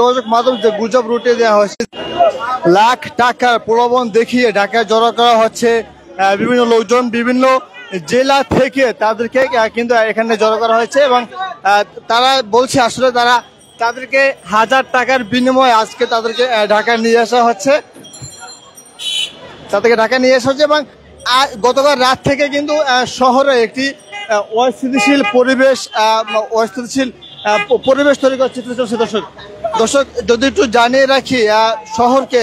যোগাযোগ মাধ্যম যে গুজব রুটে দেওয়া হয়েছে, লাখ টাকার প্রলোভন দেখিয়ে ঢাকায় জড়ো করা হচ্ছে বিভিন্ন লোকজন, বিভিন্ন জেলা থেকে তাদেরকে কিন্তু এখানে জড়ো করা হয়েছে এবং তারা বলছে আসলে তারা তাদেরকে হাজার টাকার বিনিময়ে আজকে তাদেরকে ঢাকায় নিয়ে আসা হচ্ছে। তাদেরকে ঢাকা নিয়ে আসা হচ্ছে এবং গতকাল রাত থেকে কিন্তু শহরে একটি অস্থিতিশীল পরিবেশ অস্থিতিশীল পরিবেশ তৈরি করার চিত্র চলছে দর্শক। দর্শক, যদি একটু জানিয়ে রাখি শহরকে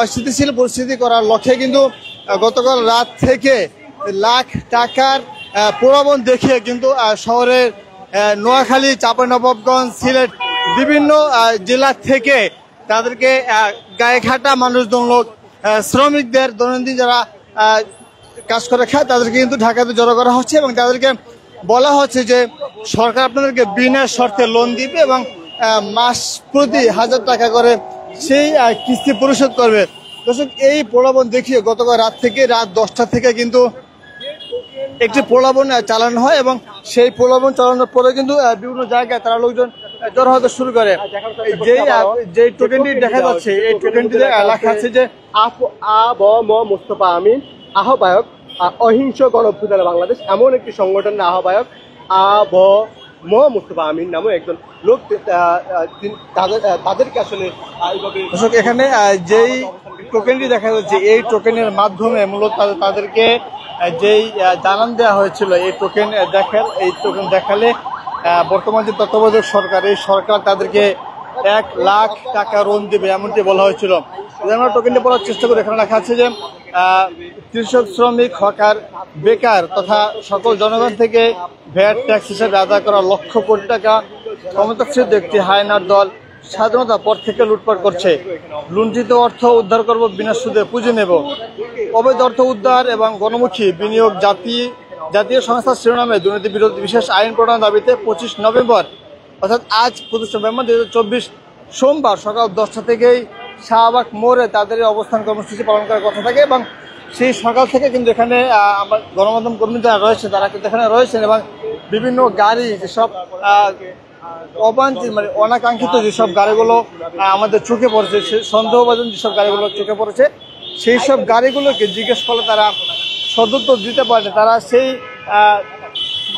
অস্থিতিশীল পরিস্থিতি করার লক্ষ্যে কিন্তু গতকাল রাত থেকে লাখ টাকার প্রলোভন দেখিয়ে কিন্তু শহরের নোয়াখালী চাঁপানবাবগঞ্জ সিলেট বিভিন্ন জেলা থেকে তাদেরকে গায়ে খাটা মানুষজন লোক শ্রমিকদের, দৈনন্দিন যারা কাজ করে খায়, তাদেরকে কিন্তু ঢাকাতে জড়ো করা হচ্ছে এবং তাদেরকে বলা হচ্ছে যে, সরকার আপনাদেরকে বিনা শর্তে লোন দিবে এবং মাস প্রতি হাজার টাকা করে সেই কিস্তি পরিশোধ করবে। দর্শক এই প্রলোভন দেখিয়ে গতকাল রাত থেকে রাত দশটা থেকে কিন্তু একটি প্রলোভন চালানো হয় এবং সেই প্রলোভন চালানোর পরে কিন্তু বিভিন্ন জায়গায় তারা লোকজন জড়ো হতে শুরু করে। যে যে টোকেনটি দেখা যাচ্ছে এই টোকেনটিতে আহ, লেখা আছে যে আ ব ম মোস্তফা আমিন আহ্বায়ক অহিংস গণঅভ্যুত্থান বাংলাদেশ এমন একটি সংগঠনের আহ্বায়ক আ ব ম মোস্তফা আমিন নামে একজন লোক তাদেরকে আসলে এখানে যেই টোকেনটি দেখা যাচ্ছে, এই টোকেনের মাধ্যমে মূলত তাদের- তাদেরকে যেই জানান দেওয়া হয়েছিল, এই টোকেন দেখার, এই টোকেন দেখালে বর্তমান যে তত্ত্বাবধায়ক সরকার, এই সরকার তাদেরকে এক লাখ টাকা লোন দেবে, এমনটি বলা হয়েছিল। আমরা টোকেনটি পড়ার চেষ্টা করি এখানে লেখা আছে যে কৃষক, শ্রমিক, হকার, বেকার তথা সকল জনগণ থেকে ভ্যাট, ট্যাক্স হিসেবে আদায় করা লক্ষ কোটি টাকা ক্ষমতাচ্ছেদ একটি হায়নার দল স্বাধীনতা পর থেকে লুটপাট করছে। লুণ্ঠিত অর্থ উদ্ধার করব বিনা সুদে, পুঁজি নেব। অবৈধ অর্থ উদ্ধার এবং গণমুখী বিনিয়োগ জাতি, জাতীয় সংস্থার শিরোনামে দুর্নীতি বিরোধী বিশেষ আইন প্রণয়ন দাবিতে পঁচিশ নভেম্বর অর্থাৎ আজ পঁচিশ নভেম্বর দু হাজার চব্বিশ সোমবার সকাল দশটা থেকেই শাহবাগ মোড়ে তাদের অবস্থান কর্মসূচি পালন করার কথা থাকে এবং সেই সকাল থেকে কিন্তু এখানে আমার গণমাধ্যম কর্মী যারা রয়েছে, তারা কিন্তু এখানে রয়েছেন এবং বিভিন্ন গাড়ি, যেসব অবাঞ্ছিত মানে অনাকাঙ্ক্ষিত যেসব গাড়িগুলো আমাদের চোখে পড়েছে সন্দেহভাজন যেসব গাড়িগুলো চোখে পড়েছে, সেই সব গাড়িগুলোকে জিজ্ঞেস করলে তারা সদুত্তর দিতে পারে। তারা সেই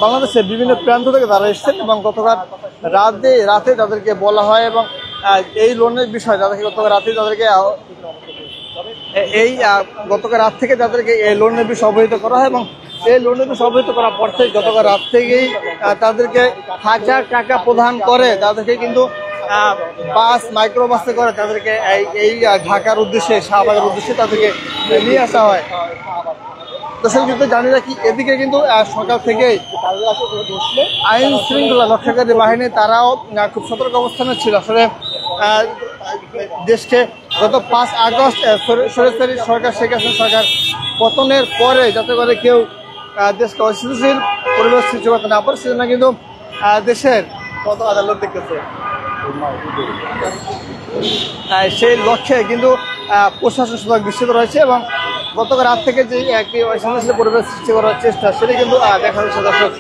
বাংলাদেশের বিভিন্ন প্রান্ত থেকে তারা এসেছেন এবং গতকাল রাতে রাতে তাদেরকে বলা হয় এবং এই লোনের বিষয়ে তাদেরকে গতকাল রাতে তাদেরকে এই গতকাল রাত থেকে তাদেরকে এই লোনের বিষয়ে অবহিত করা হয় এবং এই লোনের বিষয়ে অবহিত করার পর থেকে গতকাল রাত থেকেই তাদেরকে হাজার টাকা প্রদান করে, তাদেরকে কিন্তু বাস মাইক্রো বাসে করে তাদেরকে এই- ঢাকার উদ্দেশ্যে, শাহবাগের উদ্দেশ্যে তাদেরকে নিয়ে আসা হয়। দর্শক কিন্তু জানি রাখি এদিকে কিন্তু সকাল থেকেই আইন শৃঙ্খলা রক্ষাকারী বাহিনী তারাও খুব সতর্ক অবস্থানে ছিল। আসলে দেশকে গত পাঁচ আগস্ট সরেসারি সরকার, শেখ হাসিনা সরকার পতনের পরে যাতে করে কেউ দেশকে অস্থিতিশীল পরিবেশ সৃষ্টি করতে না পারে, সেজন্য কিন্তু দেশের কত আদালত দেখতেছে। সেই লক্ষ্যে কিন্তু প্রশাসন সতর্ক দৃষ্টিতে রয়েছে এবং গতকাল রাত থেকে যে একই সমস্যা পরিবেশ সৃষ্টি করার চেষ্টা, সেটি কিন্তু দেখা যাচ্ছে দর্শক